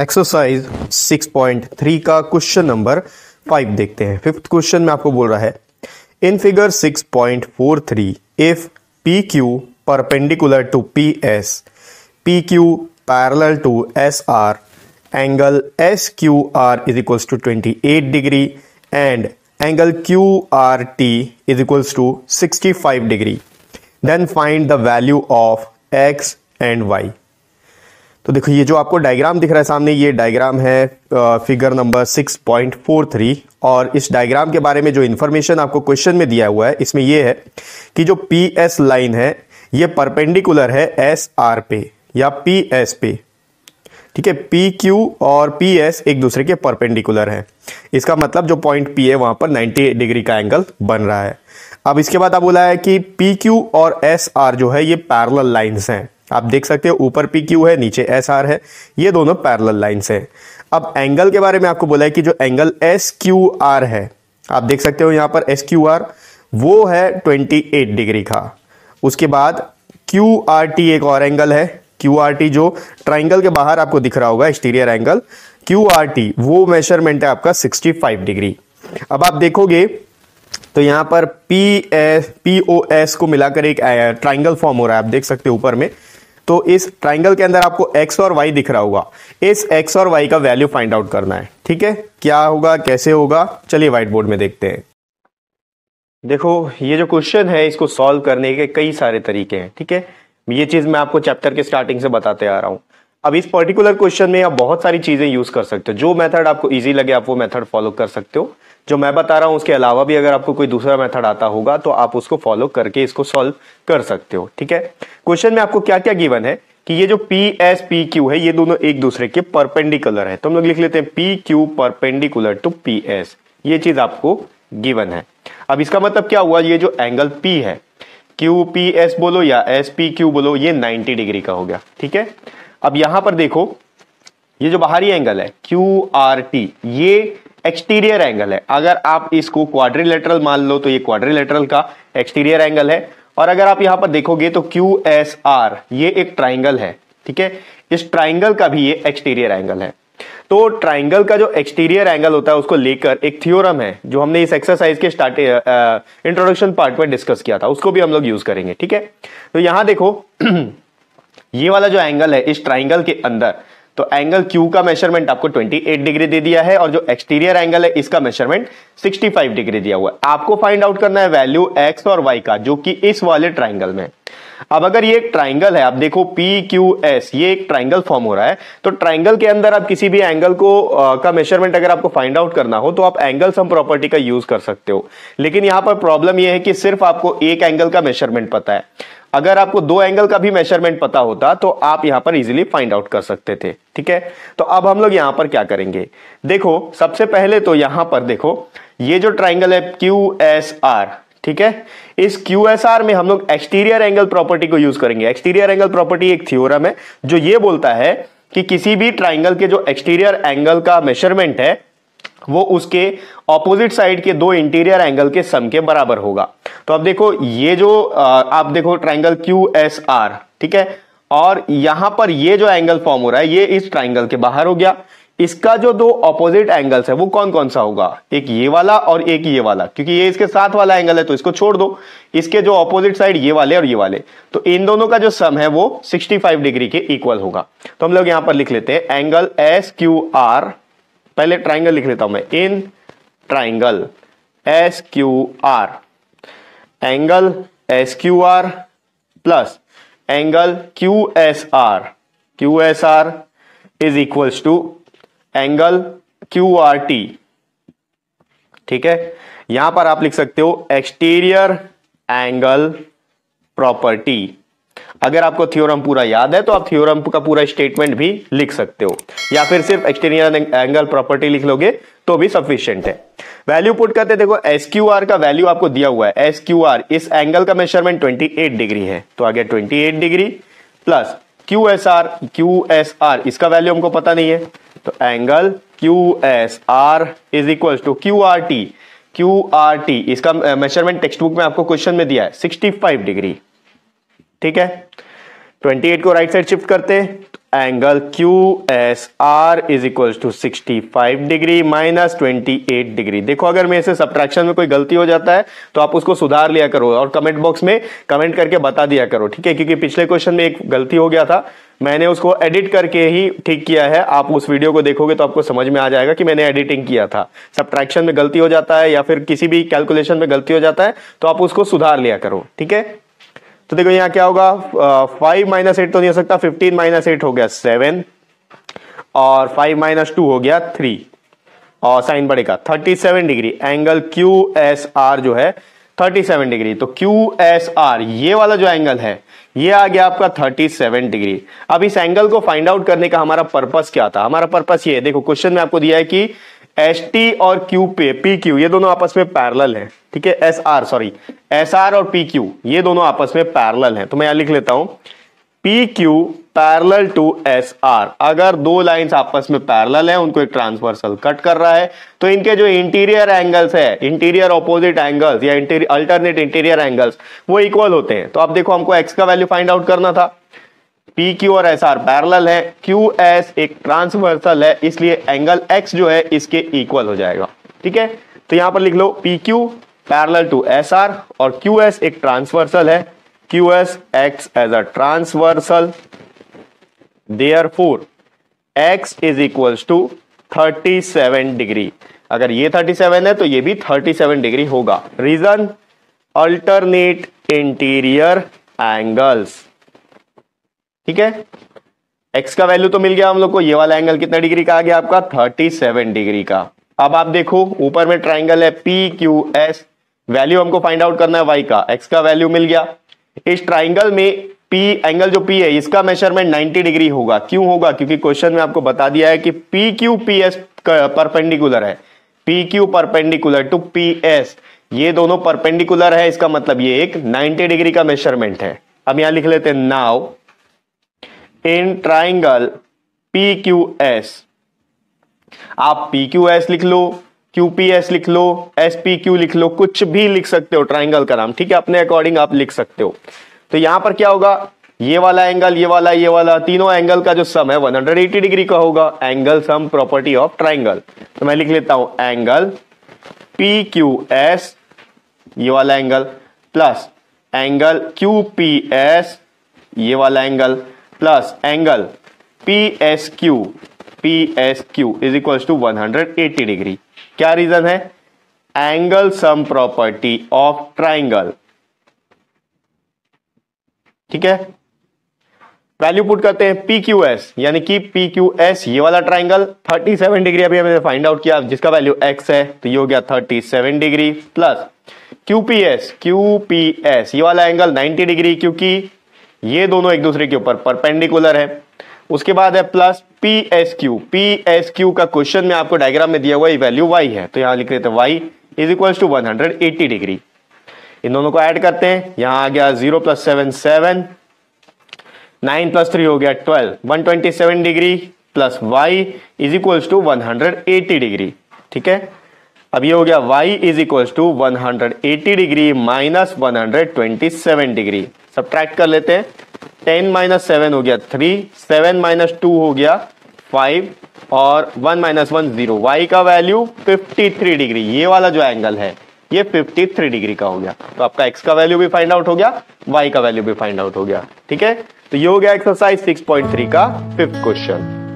Exercise 6.3 का question number five देखते हैं। फिफ्थ क्वेश्चन में आपको बोल रहा है in figure 6.43 if P Q perpendicular to P S P Q parallel to S R angle S Q R is equals to 28 degree and angle Q R T is equals to 65 degree then find the value of X and Y तो देखो, ये जो आपको diagram दिख रहा है सामने, ये डायग्राम है फिगर नंबर 6.43 और इस डायग्राम के बारे में जो इन्फॉर्मेशन आपको क्वेश्चन में दिया हुआ है, इसमें ये है कि जो पी एस लाइन है, ये परपेंडिकुलर है एस आर पे या पी एस पे। ठीक है पी क्यू और पी एस एक दूसरे के परपेंडिकुलर है। इसका मतलब जो पॉइंट पी है, वहाँ पर 90 डिग्री का एंगल बन रहा है। अब इसके बाद आप बोला है कि पी क्यू और एस आर जो है, ये पैरल लाइन्स हैं। आप देख सकते हो, ऊपर पी क्यू है, नीचे एस आर है। ये दोनों पैरल लाइन्स हैं। अब एंगल के बारे में आपको बोला है कि जो एंगल एस क्यू आर है, आप देख सकते हो यहाँ पर एस क्यू आर वो है 28 डिग्री का। उसके बाद क्यू आर टी एक और एंगल है। क्यू आर टी जो ट्राइंगल के बाहर आपको दिख रहा होगा exterior angle Q R T वो मेज़रमेंट है आपका 65 डिग्री अब आप देखोगे तो यहाँ पर P S P O S को मिलाकर एक ट्राइंगल फॉर्म हो रहा है। आप देख सकते हो ऊपर में। तो इस ट्राइंगल के अंदर आपको एक्स और वाई दिख रहा होगा। इस एक्स और वाई का वैल्यू फाइंड आउट करना है, ठीक है? क्या होगा, कैसे होगा? चलिए व्हाइट बोर्ड में देखते हैं। देखो, ये जो क्वेश्चन है, इसको सॉल्व करने के कई सारे तरीके हैं, ठीक है? ये चीज़ मैं आपको चैप्टर के स्टार्टिंग से बताते आ रहा हूँ। अब इस पर्टिकुलर क्वेश्चन में आप बहुत सारी चीज़ें यूज़ कर सकते हो। जो मेथड आपको इजी लगे, आप वो मेथड फॉलो कर सकते हो। जो मैं बता रहा हूँ, उसके अलावा भी अगर आपको कोई दूसरा मेथड आता होगा तो आप उसको फॉलो करके इसको सॉल्व कर सकते हो, ठीक है? क्वेश्चन में आपको क्या क्या गिवन है? कि ये जो पी एस पी क्यू है, ये दोनों एक दूसरे के परपेंडिकुलर है। तो हम लोग लिख लेते हैं P Q perpendicular to P S ये चीज़ आपको गिवन है। अब इसका मतलब क्या हुआ? ये जो एंगल पी है क्यू पी एस बोलो या एस पी क्यू बोलो, ये 90 डिग्री का हो गया, ठीक है? अब यहाँ पर देखो, ये जो बाहरी एंगल है क्यू आर टी ये एक्सटीरियर एंगल है। अगर आप इसको क्वाड्रिलेटरल मान लो तो ये क्वाड्रिलेटरल का एक्सटीरियर एंगल है। और अगर आप यहाँ पर देखोगे तो क्यू एस आर ये एक ट्राइंगल है, ठीक है? इस ट्राइंगल का भी ये एक्सटीरियर एंगल है। तो ट्राइंगल का जो एक्सटीरियर एंगल होता है, उसको लेकर एक थियोरम है, जो हमने इस एक्सरसाइज के स्टार्ट इंट्रोडक्शन पार्ट में डिस्कस किया था। उसको भी हम लोग यूज़ करेंगे, ठीक है? तो यहाँ देखो, ये वाला जो एंगल है, इस ट्राइंगल के अंदर तो एंगल Q का मेज़रमेंट आपको 28 डिग्री दे दिया है और जो एक्सटीरियर एंगल है इसका मेज़रमेंट 65 डिग्री दिया हुआ है। आपको फाइंड आउट करना है वैल्यू x और y का जो कि इस वाले ट्राइंगल में। अब अगर ये एक ट्राइंगल है आप देखो पी क्यू एस ये एक ट्राइंगल फॉर्म हो रहा है तो ट्राइंगल के अंदर आप किसी भी एंगल को आ, का मेज़रमेंट अगर आपको फाइंड आउट करना हो तो आप एंगल सम प्रॉपर्टी का यूज़ कर सकते हो। लेकिन यहाँ पर प्रॉब्लम यह है कि सिर्फ़ आपको एक एंगल का मेज़रमेंट पता है। अगर आपको दो एंगल का भी मेज़रमेंट पता होता तो आप यहाँ पर इजीली फाइंड आउट कर सकते थे, ठीक है? तो अब हम लोग यहाँ पर क्या करेंगे? देखो, सबसे पहले तो यहाँ पर देखो, ये जो ट्राइंगल है क्यू एस आर ठीक है? इस क्यू एस आर में हम लोग एक्सटीरियर एंगल प्रॉपर्टी को यूज़ करेंगे। एक्सटीरियर एंगल प्रॉपर्टी एक थ्योरम है, जो ये बोलता है कि किसी भी ट्राइंगल के जो एक्सटीरियर एंगल का मेज़रमेंट है, वो उसके ऑपोजिट साइड के दो इंटीरियर एंगल के सम के बराबर होगा। तो अब देखो, ये जो आप देखो ट्राइंगल क्यू एस आर ठीक है? और यहाँ पर ये जो एंगल फॉर्म हो रहा है, ये इस ट्राइंगल के बाहर हो गया। इसका जो दो ऑपोजिट एंगल्स है, वो कौन कौन सा होगा? एक ये वाला और एक ये वाला, क्योंकि ये इसके साथ वाला एंगल है तो इसको छोड़ दो। इसके जो ऑपोजिट साइड ये वाले और ये वाले। तो इन दोनों का जो सम है, वो 65 डिग्री के इक्वल होगा। तो हम लोग यहाँ पर लिख लेते हैं एंगल एस क्यू आर पहले ट्राइंगल लिख लेता हूँ मैं। In triangle S Q R angle S Q R plus angle Q S R Q S R is equals to angle Q R T ठीक है? यहाँ पर आप लिख सकते हो एक्सटीरियर एंगल प्रॉपर्टी। अगर आपको थ्योरम पूरा याद है तो आप थ्योरम का पूरा स्टेटमेंट भी लिख सकते हो। या फिर सिर्फ़ एक्सटीरियर एंगल प्रॉपर्टी लिख लोगे तो भी सफिशियंट है। वैल्यू पुट करते देखो एस क्यू आर का वैल्यू आपको दिया हुआ है। एस क्यू आर इस एंगल का मेज़रमेंट 28 डिग्री है। तो आ गया 28 degree plus Q S R Q S R इसका वैल्यू हमको पता नहीं है। तो angle Q S R is equal to Q R T Q R T इसका मेज़रमेंट टेक्स्ट बुक में आपको क्वेश्चन में दिया है। 65 डिग्री ठीक है? 28 को राइट साइड शिफ्ट करते हैं angle Q S R is equal to sixty five degree minus twenty eight degree देखो, अगर मेरे से सब्ट्रैक्शन में कोई गलती हो जाता है तो आप उसको सुधार लिया करो और कमेंट बॉक्स में कमेंट करके बता दिया करो, ठीक है? क्योंकि पिछले क्वेश्चन में एक गलती हो गया था, मैंने उसको एडिट करके ही ठीक किया है। आप उस वीडियो को देखोगे तो आपको समझ में आ जाएगा कि मैंने एडिटिंग किया था। सब्ट्रैक्शन में गलती हो जाता है या फिर किसी भी कैलकुलेशन में गलती हो जाता है तो आप उसको सुधार लिया करो, ठीक है? तो देखो यहाँ क्या होगा फाइव माइनस एट तो नहीं हो सकता फिफ्टीन माइनस एट हो गया सेवन और फाइव माइनस टू हो गया थ्री और साइन बढ़ेगा। Thirty seven degree angle Q S R जो है थर्टी सेवन डिग्री तो क्यू एस आर ये वाला जो एंगल है, ये आ गया आपका थर्टी सेवन डिग्री अब इस एंगल को फाइंड आउट करने का हमारा पर्पस क्या था? हमारा पर्पस ये देखो क्वेश्चन में आपको दिया है कि एस टी और क्यू पे पी क्यू ये दोनों आपस में पैरल है, ठीक है? S R sorry S R और पी क्यू ये दोनों आपस में पैरल है। तो मैं यहाँ लिख लेता हूँ। P Q parallel to S R अगर दो लाइंस आपस में पैरल है, उनको एक ट्रांसवर्सल कट कर रहा है तो इनके जो इंटीरियर एंगल्स है इंटीरियर ऑपोजिट एंगल्स या इंटीरियर अल्टरनेट इंटीरियर एंगल्स वो इक्वल होते हैं। तो आप देखो, हमको एक्स का वैल्यू फाइंड आउट करना था। पी क्यू और एस आर पैरल है. क्यू एस एक ट्रांसवर्सल है, इसलिए एंगल एक्स जो है इसके इक्वल हो जाएगा. ठीक है? तो यहाँ पर लिख लो P Q parallel to S R और क्यू एस एक ट्रांसवर्सल है. Q S X as a transversal therefore X is equal to thirty seven degree अगर ये थर्टी सेवन है तो ये भी थर्टी सेवन डिग्री होगा. रीजन अल्टरनेट इंटीरियर एंगल्स ठीक है? एक्स का वैल्यू तो मिल गया हम लोग को, ये वाला एंगल कितना डिग्री का आ गया आपका? 37 डिग्री का। अब आप देखो, ऊपर में ट्राइंगल है पी क्यू एस वैल्यू हमको फाइंड आउट करना है वाई का। एक्स का वैल्यू मिल गया। इस ट्राइंगल में पी एंगल जो पी है, इसका मेज़रमेंट 90 डिग्री होगा। क्यों होगा? क्योंकि क्वेश्चन में आपको बता दिया है कि P Q P S perpendicular है। P Q perpendicular to P S ये दोनों परपेंडिकुलर है, इसका मतलब ये एक 90 डिग्री का मेज़रमेंट है। अब यहाँ लिख लेते हैं now in triangle P Q S आप पी क्यू एस लिख लो क्यू पी एस लिख लो एस पी क्यू लिख लो, कुछ भी लिख सकते हो ट्राइंगल का नाम, ठीक है? अपने अकॉर्डिंग आप लिख सकते हो। तो यहाँ पर क्या होगा? ये वाला एंगल ये वाला ये वाला, तीनों एंगल का जो सम है 180 डिग्री का होगा angle sum property of triangle तो मैं लिख लेता हूँ एंगल पी क्यू एस ये वाला angle plus angle Q P S ये वाला angle plus angle P S Q P S Q is equal to one hundred eighty degree क्या रीजन है? Angle sum property of triangle ठीक है? Value put करते हैं पी क्यू एस यानी कि पी क्यू एस ये वाला ट्राइंगल 37 डिग्री अभी हमने फाइंड आउट किया, जिसका वैल्यू एक्स है तो ये हो गया 37 degree plus Q P S Q P S ये वाला एंगल 90 डिग्री क्योंकि ये दोनों एक दूसरे के ऊपर परपेंडिकुलर है। उसके बाद है plus P S Q P S Q का क्वेश्चन में आपको डायग्राम में दिया हुआ वैल्यू वाई है। तो यहाँ लिख रहे थे Y is equal to one hundred eighty degree इन दोनों को ऐड करते हैं। यहाँ आ गया zero plus seven seven nine plus three हो गया twelve one twenty seven degree plus Y is equal to one hundred eighty degree ठीक है? अब ये हो गया y is equal to one degree minus one hundred twenty seven degree सब कर लेते हैं। टेन माइनस सेवन हो गया थ्री सेवन माइनस टू हो गया फाइव और one minus one zero. Y का वैल्यू फिफ्टी थ्री डिग्री ये वाला जो एंगल है, ये फिफ्टी थ्री डिग्री का हो गया। तो आपका एक्स का वैल्यू भी फाइंड आउट हो गया वाई का वैल्यू भी फाइंड आउट हो गया। ठीक है? तो ये हो गया एक्सरसाइज सिक्स पॉइंट थ्री का फिफ्थ क्वेश्चन